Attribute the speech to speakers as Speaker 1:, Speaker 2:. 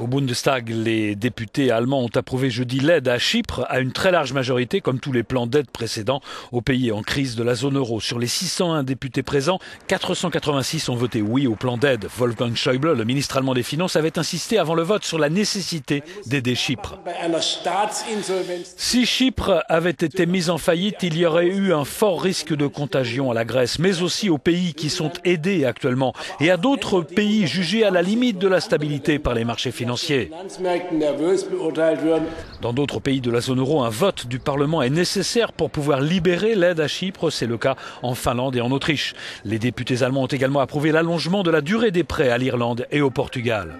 Speaker 1: Au Bundestag, les députés allemands ont approuvé jeudi l'aide à Chypre à une très large majorité, comme tous les plans d'aide précédents aux pays en crise de la zone euro. Sur les 601 députés présents, 486 ont voté oui au plan d'aide. Wolfgang Schäuble, le ministre allemand des Finances, avait insisté avant le vote sur la nécessité d'aider Chypre. Si Chypre avait été mise en faillite, il y aurait eu un fort risque de contagion à la Grèce, mais aussi aux pays qui sont aidés actuellement et à d'autres pays jugés à la limite de la stabilité par les marchés financiers. Dans d'autres pays de la zone euro, un vote du Parlement est nécessaire pour pouvoir libérer l'aide à Chypre. C'est le cas en Finlande et en Autriche. Les députés allemands ont également approuvé l'allongement de la durée des prêts à l'Irlande et au Portugal.